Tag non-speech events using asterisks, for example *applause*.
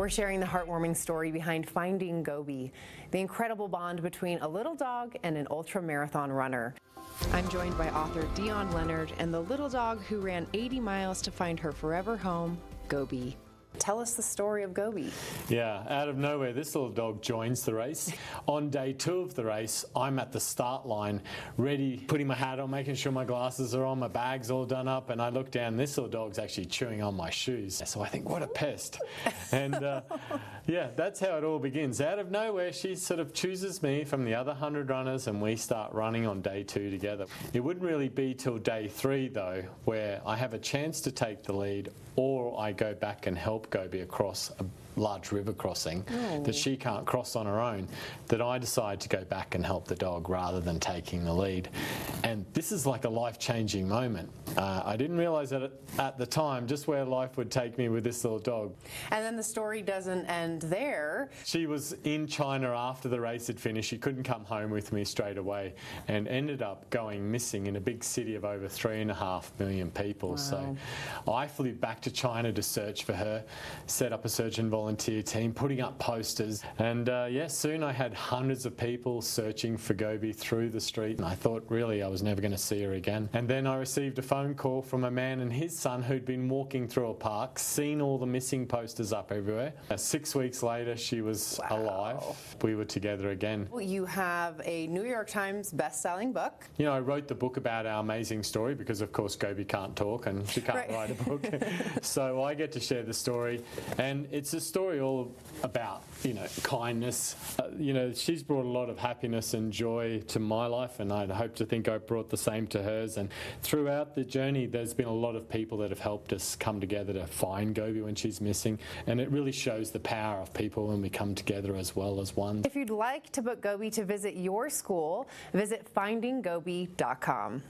We're sharing the heartwarming story behind Finding Gobi, the incredible bond between a little dog and an ultra marathon runner. I'm joined by author Dion Leonard and the little dog who ran 80 miles to find her forever home, Gobi. Tell us the story of Gobi. Yeah, out of nowhere, this little dog joins the race. On day two of the race, I'm at the start line, ready, putting my hat on, making sure my glasses are on, my bag's all done up, and I look down, this little dog's actually chewing on my shoes. So I think, what a pest. And uh, yeah, that's how it all begins. Out of nowhere, she sort of chooses me from the other 100 runners, and we start running on day two together. It wouldn't really be till day three, though, where I have a chance to take the lead, or I go back and help Gobi across a large river crossing Oh. that she can't cross on her own, that I decide to go back and help the dog rather than taking the lead. And this is like a life changing moment. Uh, I didn't realize that at- at the time just where life would take me with this little dog. And then the story doesn't end there. She was in China after the race had finished. She couldn't come home with me straight away and ended up going missing in a big city of over three and a half million people. So I flew back to China to search for her, set up a search and volunteer team, putting up posters. And uh, yeah, soon I had hundreds of people searching for Gobi through the street. And I thought really I was never going to see her again. And then I received a phone call from a man and his son who'd been walking through a park, seen all the missing posters up everywhere. Uh, six weeks later, she was alive. We were together again. You have a New York Times best-selling book. You know, I wrote the book about our amazing story because, of course, Gobi can't talk and she can't Right. write a book. *laughs* so I get to share the story. And it's a story all about, you know, kindness. Uh, you know, she's brought a lot of happiness and joy to my life, and I hope to think I brought the same to hers. And throughout the journey, there's been a lot of people that have helped us come together to find Gobi when she's missing. And it really shows the power of people when we come together as well as one. If you'd like to book Gobi to visit your school, visit findinggobi.com.